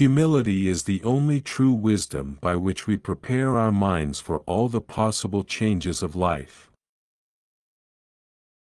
Humility is the only true wisdom by which we prepare our minds for all the possible changes of life.